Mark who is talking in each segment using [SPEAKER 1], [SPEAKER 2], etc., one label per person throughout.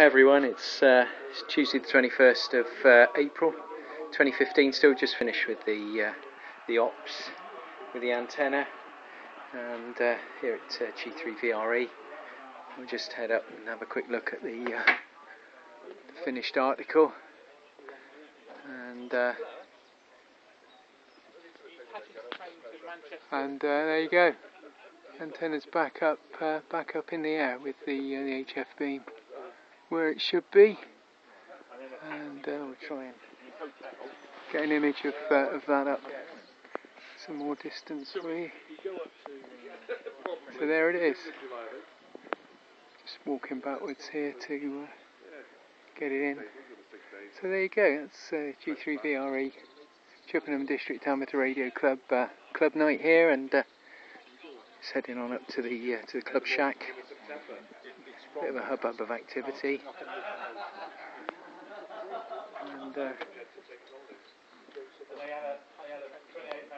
[SPEAKER 1] Hi everyone, it's, uh, it's Tuesday the 21st of uh, April 2015, still just finished with the, uh, the ops with the antenna. And uh, here at uh, G3VRE we'll just head up and have a quick look at the, uh, the finished article. And uh, and uh, there you go. Antenna's back up uh, back up in the air with the, uh, the HF beam where it should be. And uh, we'll try and get an image of, uh, of that up some more distance for you so there it is. Just walking backwards here to uh, get it in. So there you go. That's uh, G3VRE Chippenham District Amateur Radio Club uh, club night here and uh, just heading on up to the uh, to the club shack bit of a hubbub of activity. And uh,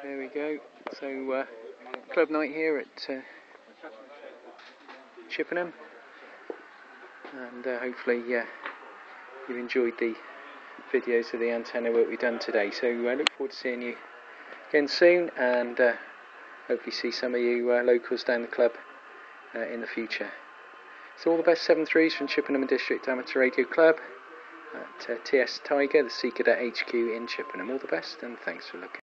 [SPEAKER 1] there we go. So uh, club night here at uh, Chippenham, and uh, hopefully uh, you've enjoyed the videos of the antenna work we've done today. So I look forward to seeing you again soon, and uh, hopefully see some of you locals down the club in the future. So all the best 7-3s from Chippenham District Amateur Radio Club at uh, TS Tiger, the Sea Cadet HQ in Chippenham. All the best and thanks for looking.